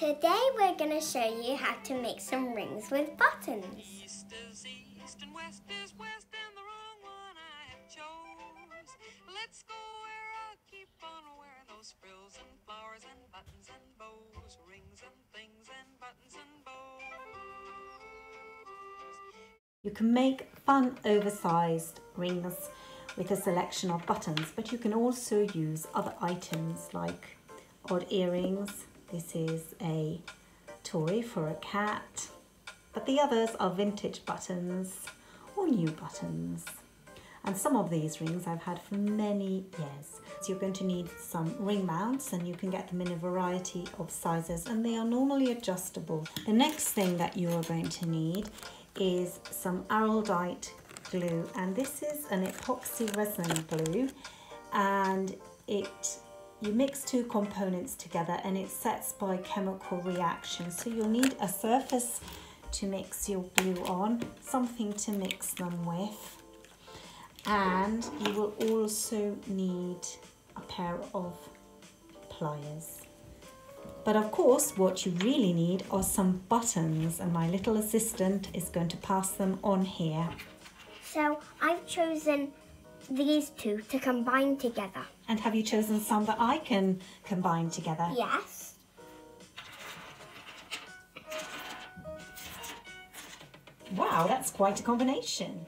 Today we're going to show you how to make some rings with buttons. East is east and west is west and the wrong one I have chose. Let's go where I'll keep on wearing those frills and flowers and buttons and bows, rings and things and buttons and bows. You can make fun oversized rings with a selection of buttons, but you can also use other items like odd earrings. This is a toy for a cat, but the others are vintage buttons or new buttons. And some of these rings I've had for many years. So you're going to need some ring mounts and you can get them in a variety of sizes and they are normally adjustable. The next thing that you are going to need is some araldite glue and this is an epoxy resin glue and it you mix two components together and it sets by chemical reaction so you'll need a surface to mix your glue on something to mix them with and you will also need a pair of pliers but of course, what you really need are some buttons, and my little assistant is going to pass them on here. So I've chosen these two to combine together. And have you chosen some that I can combine together? Yes. Wow, that's quite a combination.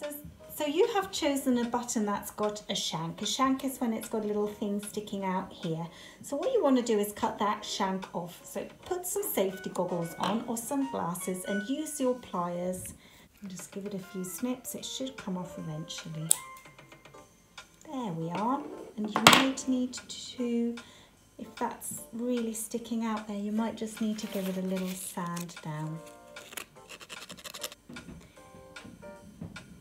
So, so you have chosen a button that's got a shank. A shank is when it's got a little thing sticking out here. So what you want to do is cut that shank off. So put some safety goggles on or some glasses and use your pliers. And just give it a few snips. It should come off eventually. There we are. And you might need to, if that's really sticking out there, you might just need to give it a little sand down.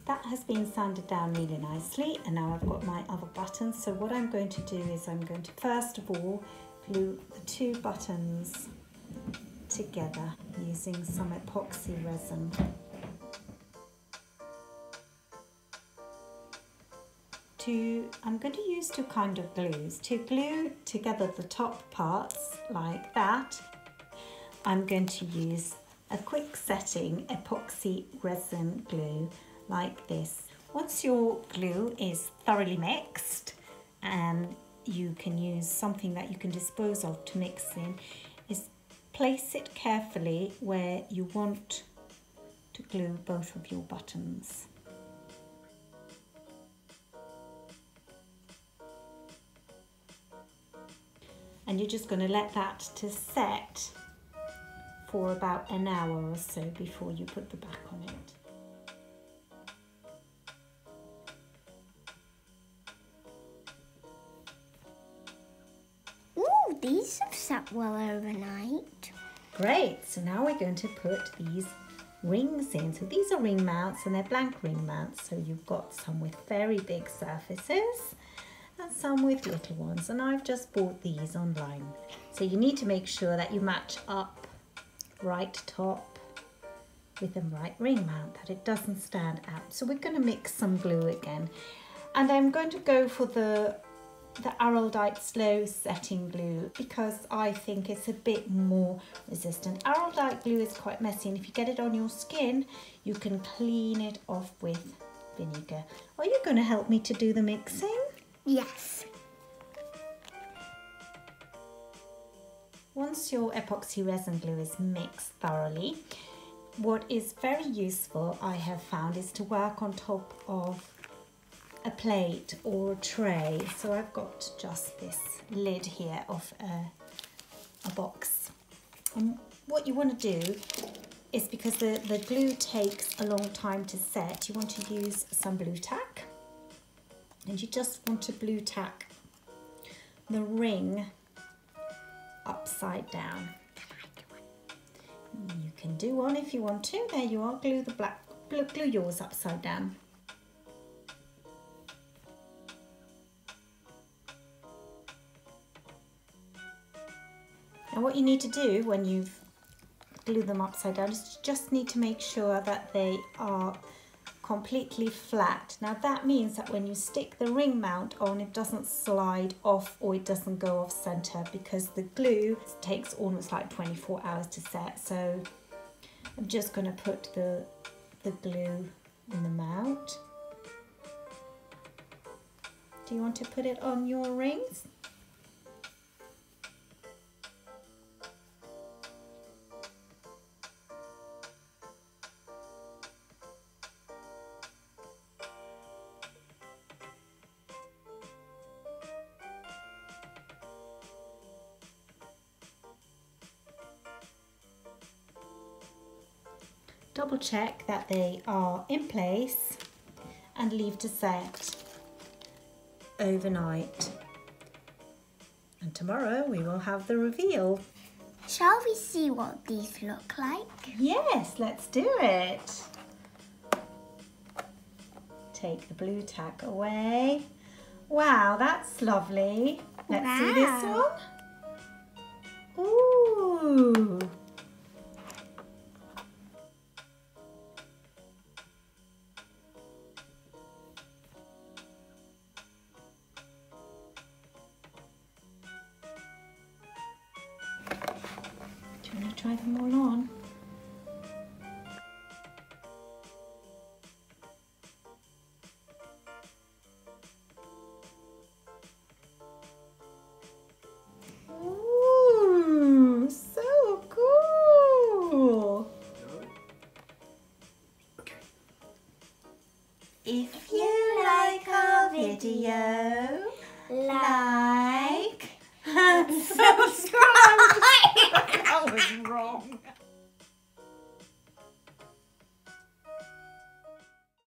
That has been sanded down really nicely and now I've got my other buttons. So what I'm going to do is I'm going to first of all glue the two buttons together using some epoxy resin. To, I'm going to use two kind of glues. To glue together the top parts like that, I'm going to use a quick setting epoxy resin glue like this. Once your glue is thoroughly mixed and you can use something that you can dispose of to mix in is place it carefully where you want to glue both of your buttons. And you're just going to let that to set for about an hour or so before you put the back on it. Ooh, these have sat well overnight. Great, so now we're going to put these rings in. So these are ring mounts and they're blank ring mounts. So you've got some with very big surfaces some with little ones. And I've just bought these online. So you need to make sure that you match up right top with the right ring mount, that it doesn't stand out. So we're going to mix some glue again. And I'm going to go for the the Araldite Slow Setting Glue because I think it's a bit more resistant. Araldite glue is quite messy and if you get it on your skin, you can clean it off with vinegar. Are you going to help me to do the mixing? Yes. Once your epoxy resin glue is mixed thoroughly, what is very useful I have found is to work on top of a plate or a tray. So I've got just this lid here of a, a box. And what you want to do is because the, the glue takes a long time to set, you want to use some Blu Tack. And you just want to Blu Tack the ring upside down. You can do one if you want to. There you are. Glue the black glue, glue yours upside down. Now what you need to do when you've glued them upside down is just need to make sure that they are completely flat. Now that means that when you stick the ring mount on, it doesn't slide off or it doesn't go off center because the glue takes almost like 24 hours to set. So I'm just going to put the, the glue in the mount. Do you want to put it on your rings? Double check that they are in place and leave to set overnight. And tomorrow we will have the reveal. Shall we see what these look like? Yes, let's do it. Take the Blu Tack away. Wow, that's lovely. Let's see this one. Ooh. You want to try them all on? Ooh, so cool! If you like our video, like and subscribe. that was wrong.